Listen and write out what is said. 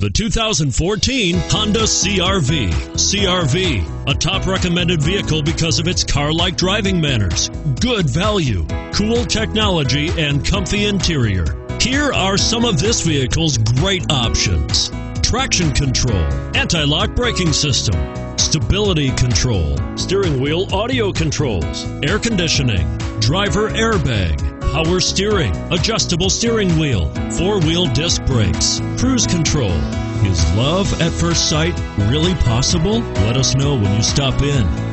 The 2014 Honda CRV. CRV, a top recommended vehicle because of its car like driving manners, good value, cool technology, and comfy interior. Here are some of this vehicle's great options traction control, anti lock braking system, stability control, steering wheel audio controls, air conditioning, driver airbag power steering, adjustable steering wheel, four wheel disc brakes, cruise control. Is love at first sight really possible? Let us know when you stop in.